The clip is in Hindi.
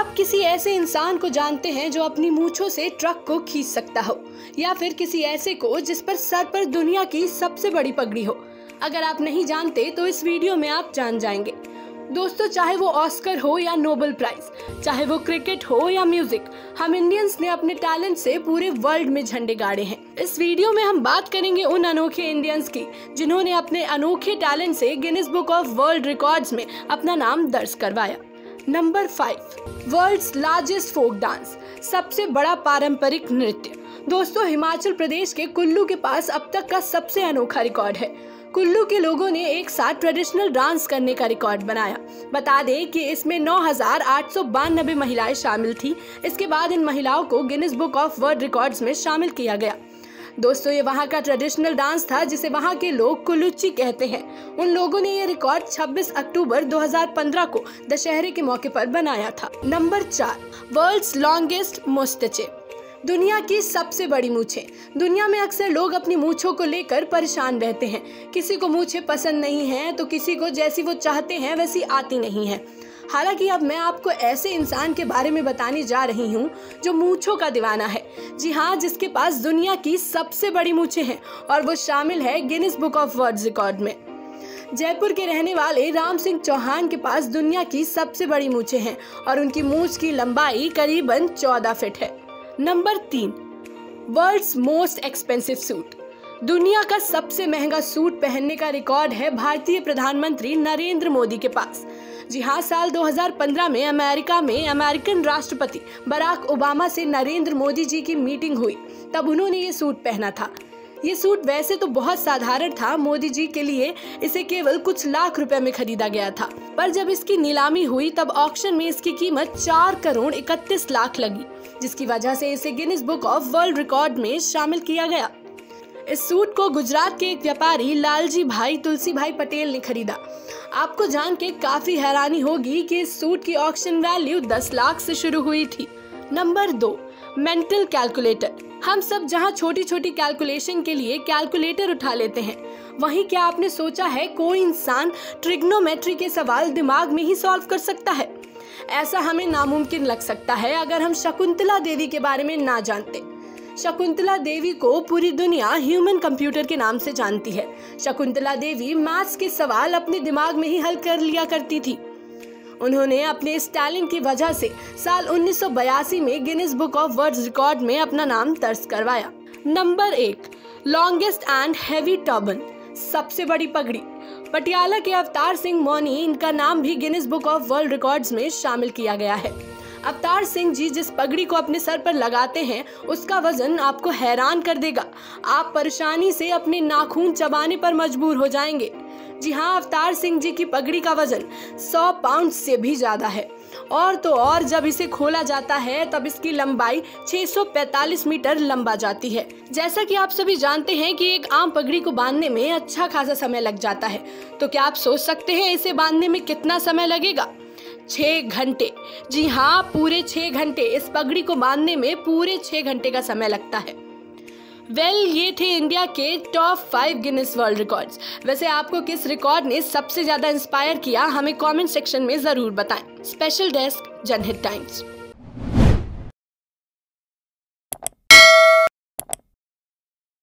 आप किसी ऐसे इंसान को जानते हैं जो अपनी मूछों से ट्रक को खींच सकता हो, या फिर किसी ऐसे को जिस पर सर पर दुनिया की सबसे बड़ी पगड़ी हो? अगर आप नहीं जानते तो इस वीडियो में आप जान जाएँगे। दोस्तों, चाहे वो ऑस्कर हो या नोबेल प्राइज, चाहे वो क्रिकेट हो या म्यूज़िक, हम इंडियंस ने अपने टैलेंट से पूरे वर्ल्ड में झंडे गाड़े हैं। इस वीडियो में हम बात करेंगे उन अनोखे इंडियंस की, जिन्होंने अपने अनोखे टैलेंट से Guinness Book of World Records में अपना नाम दर्ज करवाया। Number five, world's largest folk dance, सबसे बड़ा पारंपरिक नृत्य। दोस्तों, हिमाचल प्रदेश के कुल्लू के पास अब तक का सबसे अनोखा रिकॉर्ड है। कुल्लू के लोगों ने एक साथ ट्रेडिशनल डांस करने का रिकॉर्ड बनाया। बता दें कि इसमें नौ हज़ार आठ सौ बानबे महिलाएँ शामिल थी। इसके बाद इन महिलाओं को Guinness Book of World Records में शामिल किया गया। दोस्तों, ये वहाँ का ट्रेडिशनल डांस था, जिसे वहाँ के लोग कुलुच्ची कहते हैं। उन लोगों ने ये रिकॉर्ड 26 अक्टूबर 2015 को दशहरे के मौके पर बनाया था। नंबर चार वर्ल्ड्स लॉन्गेस्ट मोस्टचे दुनिया की सबसे बड़ी मूछें। दुनिया में अक्सर लोग अपनी मूछों को लेकर परेशान रहते हैं। किसी को मूछें पसंद नहीं है तो किसी को जैसी वो चाहते हैं, वैसी आती नहीं है। हालाँकि अब मैं आपको ऐसे इंसान के बारे में बताने जा रही हूँ जो मूछों का दीवाना है। जी हाँ जिसके पास दुनिया की सबसे बड़ी मूछें हैं और वो शामिल है Guinness Book of World Record में। जयपुर के रहने वाले राम सिंह चौहान के पास दुनिया की सबसे बड़ी मूछें हैं और उनकी मूछ की लंबाई करीबन चौदह फिट है। नंबर तीन वर्ल्ड्स मोस्ट एक्सपेंसिव सूट दुनिया का सबसे महँगा सूट पहनने का रिकॉर्ड है भारतीय प्रधानमंत्री नरेंद्र मोदी के पास। जी हाँ साल 2015 में अमेरिका में अमेरिकन राष्ट्रपति बराक ओबामा से नरेंद्र मोदी जी की मीटिंग हुई। तब उन्होंने ये सूट पहना था। ये सूट वैसे तो बहुत साधारण था, मोदी जी के लिए इसे केवल कुछ लाख रुपए में खरीदा गया था। पर जब इसकी नीलामी हुई, तब ऑक्शन में इसकी कीमत चार करोड़ इकतीस लाख लगी, जिसकी वजह से इसे Guinness Book of World Record में शामिल किया गया। इस सूट को गुजरात के एक व्यापारी लालजी भाई तुलसी भाई पटेल ने खरीदा। आपको जान के काफ़ी हैरानी होगी कि इस सूट की ऑक्शन वैल्यू 10 लाख से शुरू हुई थी। नंबर दो मेंटल कैलकुलेटर हम सब जहाँ छोटी छोटी कैलकुलेशन के लिए कैलकुलेटर उठा लेते हैं। वहीं क्या आपने सोचा है कोई इंसान ट्रिग्नोमेट्री के सवाल दिमाग में ही सॉल्व कर सकता है? ऐसा हमें नामुमकिन लग सकता है अगर हम शकुंतला देवी के बारे में ना जानते। शकुंतला देवी को पूरी दुनिया ह्यूमन कंप्यूटर के नाम से जानती है। शकुंतला देवी मैथ्स के सवाल अपने दिमाग में ही हल कर लिया करती थी। उन्होंने अपने इस टैलेंट की वजह से साल 1982 में Guinness Book of World Record में अपना नाम दर्ज करवाया। नंबर एक लॉन्गेस्ट एंड हैवी टर्बन सबसे बड़ी पगड़ी। पटियाला के अवतार सिंह मौनी इनका नाम भी Guinness Book of World Records में शामिल किया गया है। अवतार सिंह जी जिस पगड़ी को अपने सर पर लगाते हैं, उसका वज़न आपको हैरान कर देगा। आप परेशानी से अपने नाखून चबाने पर मजबूर हो जाएँगे। जी हाँ अवतार सिंह जी की पगड़ी का वज़न 100 पाउंड से भी ज़्यादा है। और तो और जब इसे खोला जाता है, तब इसकी लंबाई 645 मीटर लंबा जाती है। जैसा कि आप सभी जानते हैं कि एक आम पगड़ी को बांधने में अच्छा खासा समय लग जाता है। तो क्या आप सोच सकते हैं, इसे बांधने में कितना समय लगेगा? छः घंटे। जी हाँ पूरे छः घंटे। इस पगड़ी को बांधने में पूरे छः घंटे का समय लगता है। वेल well, ये थे इंडिया के top five Guinness World Records. वैसे आपको किस रिकॉर्ड ने सबसे ज़्यादा इंस्पायर किया हमें कमेंट सेक्शन में ज़रूर बताएँ। Special desk Janhit Times.